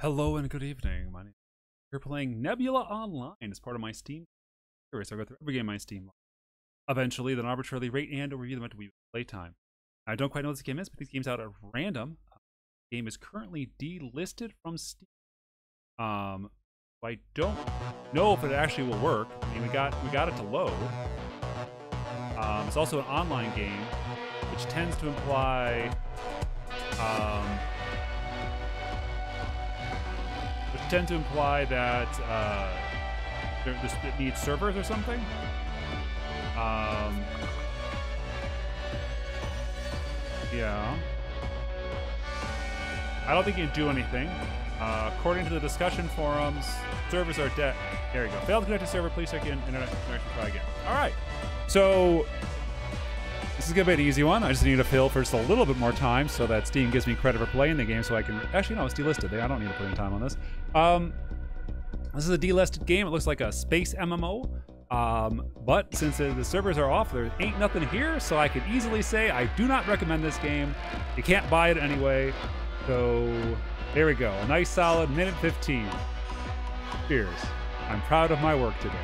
Hello and good evening. My name We're playing Nebula Online as part of my Steam series. I go through every game on my Steam. Eventually, then arbitrarily rate and or review them at we playtime. I don't quite know what this game is, but these games out at random. The game is currently delisted from Steam. Um, I don't know if it actually will work. I mean, we got we got it to load. Um, it's also an online game, which tends to imply um, tend to imply that uh, this, it needs servers or something. Um, yeah. I don't think you do anything. Uh, according to the discussion forums, servers are dead. There you go. Failed to connect to server. Please check in internet connection. Try again. All right. So this is gonna be an easy one. I just need to fill for just a little bit more time so that Steam gives me credit for playing the game so I can... Actually, no, it's delisted. I don't need to put in time on this. Um, this is a delisted game. It looks like a space MMO. Um, but since the servers are off, there ain't nothing here, so I could easily say I do not recommend this game. You can't buy it anyway. So there we go. A nice solid minute 15. Cheers. I'm proud of my work today.